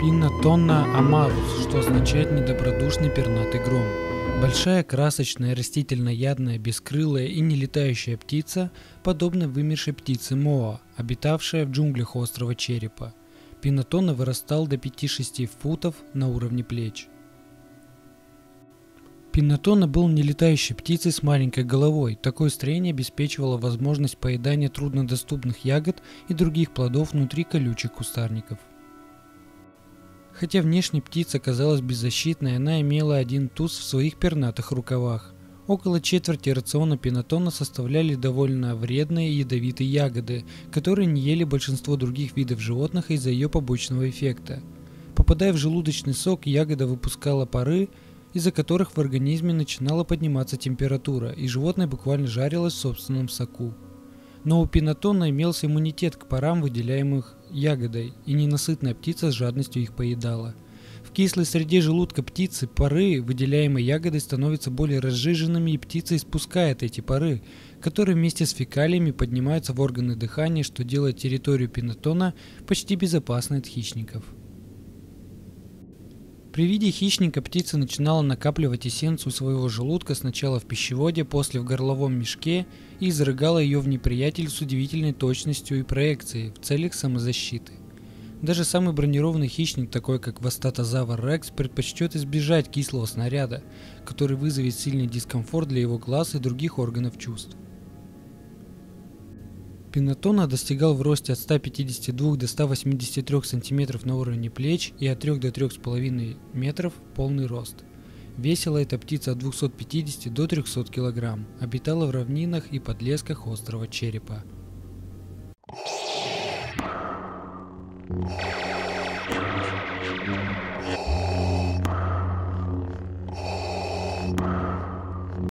Пиннатонна амарус, что означает недобродушный пернатый гром. Большая красочная растительноядная бескрылая и нелетающая птица, подобно вымершей птице Моа, обитавшая в джунглях острова Черепа. Пинатона вырастал до 5-6 футов на уровне плеч. Пинатона был нелетающей птицей с маленькой головой. Такое строение обеспечивало возможность поедания труднодоступных ягод и других плодов внутри колючих кустарников. Хотя внешне птица казалась беззащитной, она имела один туз в своих пернатых рукавах. Около четверти рациона пинатона составляли довольно вредные ядовитые ягоды, которые не ели большинство других видов животных из-за ее побочного эффекта. Попадая в желудочный сок, ягода выпускала пары, из-за которых в организме начинала подниматься температура, и животное буквально жарилось в собственном соку. Но у пинатона имелся иммунитет к парам, выделяемых ягодой, и ненасытная птица с жадностью их поедала. В кислой среде желудка птицы пары, выделяемые ягодой, становятся более разжиженными, и птица испускает эти пары, которые вместе с фекалиями поднимаются в органы дыхания, что делает территорию пинатона почти безопасной от хищников. При виде хищника птица начинала накапливать эссенцию своего желудка сначала в пищеводе, после в горловом мешке и изрыгала ее в неприятель с удивительной точностью и проекцией в целях самозащиты. Даже самый бронированный хищник, такой как Вастатозавр Рекс, предпочтет избежать кислого снаряда, который вызовет сильный дискомфорт для его глаз и других органов чувств. Пинатона достигал в росте от 152 до 183 см на уровне плеч и от 3 до 3,5 метров полный рост. Весила эта птица от 250 до 300 кг, обитала в равнинах и подлесках острова Черепа. You.